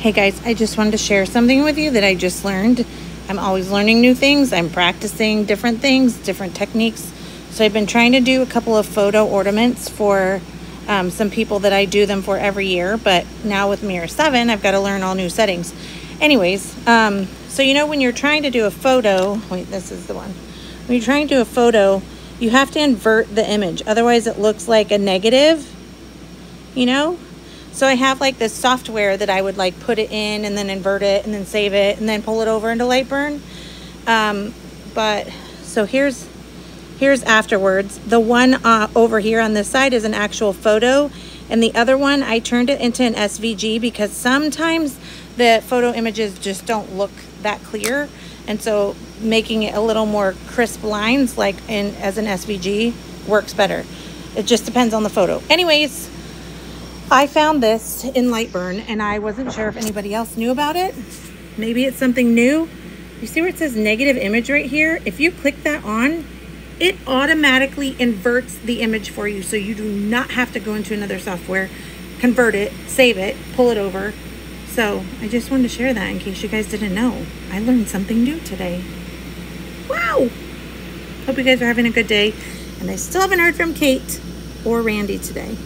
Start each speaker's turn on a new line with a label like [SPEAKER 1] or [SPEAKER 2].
[SPEAKER 1] Hey guys, I just wanted to share something with you that I just learned. I'm always learning new things. I'm practicing different things, different techniques. So I've been trying to do a couple of photo ornaments for um, some people that I do them for every year. But now with Mira 7, I've got to learn all new settings. Anyways, um, so you know when you're trying to do a photo, wait, this is the one. When you're trying to do a photo, you have to invert the image. Otherwise it looks like a negative, you know? So I have like this software that I would like put it in and then invert it and then save it and then pull it over into Lightburn. Um, but so here's here's afterwards. The one uh, over here on this side is an actual photo and the other one I turned it into an SVG because sometimes the photo images just don't look that clear. And so making it a little more crisp lines like in as an SVG works better. It just depends on the photo. Anyways, I found this in Lightburn and I wasn't sure if anybody else knew about it. Maybe it's something new. You see where it says negative image right here? If you click that on, it automatically inverts the image for you. So you do not have to go into another software, convert it, save it, pull it over. So I just wanted to share that in case you guys didn't know. I learned something new today. Wow. Hope you guys are having a good day. And I still haven't heard from Kate or Randy today.